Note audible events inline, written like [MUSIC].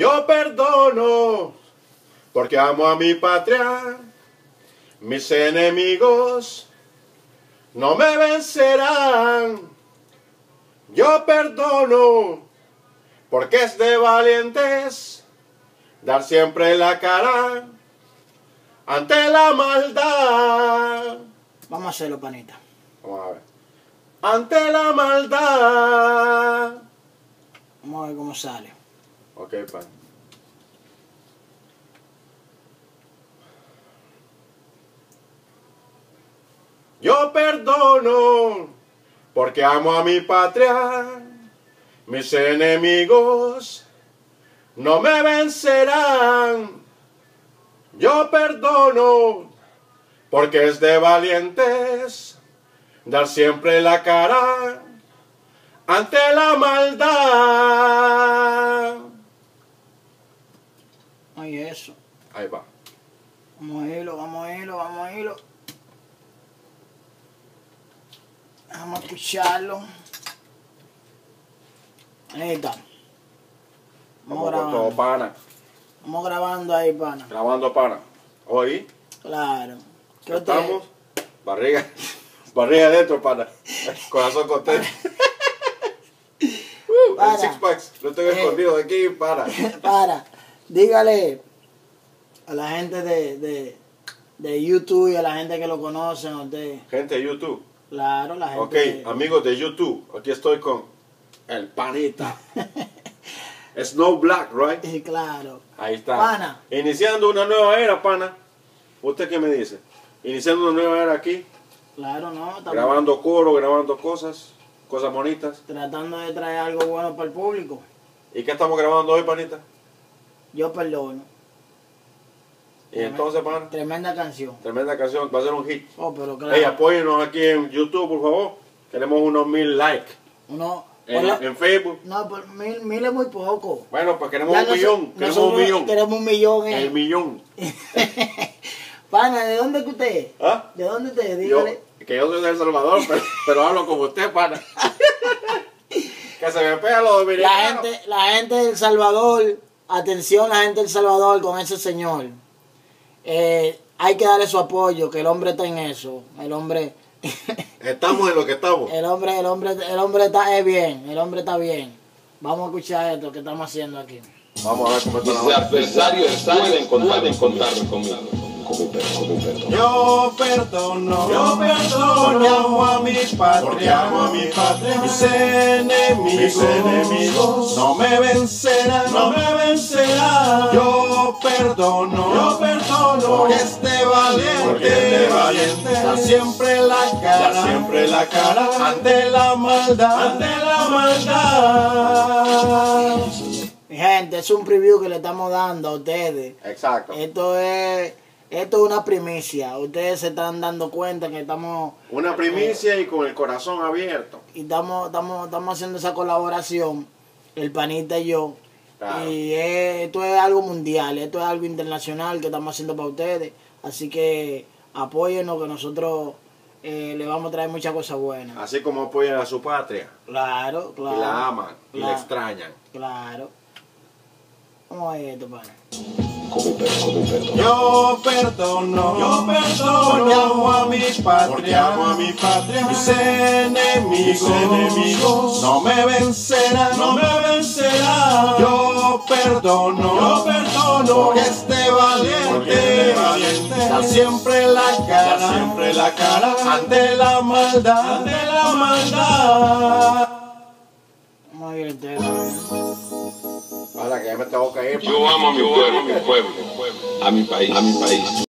Yo perdono porque amo a mi patria. Mis enemigos no me vencerán. Yo perdono porque es de valientes dar siempre la cara ante la maldad. Vamos a hacerlo, panita. Vamos a ver. Ante la maldad. Vamos a ver cómo sale. Ok, pan. Yo perdono porque amo a mi patria. Mis enemigos no me vencerán. Yo perdono porque es de valientes dar siempre la cara ante la maldad. Eso. Ahí va. Vamos a irlo, vamos a irlo, vamos a irlo. Vamos a escucharlo. Ahí está. Vamos, grabando. pana. Vamos grabando ahí, pana. Grabando pana. Hoy Claro. ¿Qué estamos. Barriga. [LAUGHS] Barriga adentro, pana. Corazón contento. Uh, [LAUGHS] el six packs. Lo tengo Eh. escondido de aquí, para. [LAUGHS] Para, dígale a la gente de, de, de YouTube y a la gente que lo conocen, usted. Gente de YouTube. Claro, la gente. Ok, amigos de YouTube. Aquí estoy con el panita. [LAUGHS] Snow Black, right? Sí, claro. Ahí está. Pana. Iniciando una nueva era, pana. ¿Usted qué me dice? Iniciando una nueva era aquí. Claro, no. Estamos Grabando coro, grabando cosas. Cosas bonitas. tratando de traer algo bueno para el público. ¿Y qué estamos grabando hoy, panita? Yo perdono. Y entonces, pana, Tremenda canción. tremenda canción, va a ser un hit. Oh, pero claro. Hey, apóyenos aquí en YouTube, por favor. Queremos unos mil likes. Uno. En, Facebook. no, pero mil, mil es muy poco. Bueno, pues queremos Ya un millón. Queremos un millón. Queremos un millón, eh. El millón. [LAUGHS] Pana, ¿de dónde que usted es? ¿Ah? ¿De dónde usted es? Yo, Dígale. que yo soy de El Salvador, [LAUGHS] pero, pero hablo como usted, pana. que se me pega los La dominicanos. gente, la gente del Salvador, atención la gente del Salvador con ese señor. Eh, hay que darle su apoyo, que el hombre está en eso. El hombre, [LAUGHS] Estamos en lo que estamos. el hombre, el hombre, el hombre está es bien, el hombre está bien. Vamos a escuchar esto que estamos haciendo aquí. Vamos a ver cómo está la Mis adversarios pueden contar, contar conmigo. Yo perdono, yo perdono, amo a mi patria, porque amo a mi patria. Mis enemigos, mis enemigos no me vencerán, no me vencerán. Yo perdono, yo perdono, porque este valiente, porque este valiente da siempre la cara, da siempre la cara ante la maldad, ante la maldad. Mi gente, es un preview que le estamos dando a ustedes. Exacto. Esto es, esto es una primicia. Ustedes se están dando cuenta que estamos Una primicia y con el corazón abierto. y estamos, estamos, estamos haciendo esa colaboración, el panita y yo. Claro. Y es- esto es algo mundial, esto es algo internacional que estamos haciendo para ustedes. Así que apóyennos que nosotros eh, le vamos a traer muchas cosas buenas. Así como apoyan a su patria. Claro, claro. Y la aman y la extrañan. Claro. Vamos a ver esto, pana. Con mi per- con mi perdón. Yo perdono, yo perdono, porque amo a mi patria, amo a mi patria. Mis enemigos, mis enemigos no me vencerán, no me vencerán. Yo perdono, yo perdono, porque este valiente, este valiente da siempre la cara, da siempre la cara ante la maldad, ante la maldad. Para que ya me tengo que ir. Yo amo a mi pueblo, mi pueblo, a mi país, a mi país.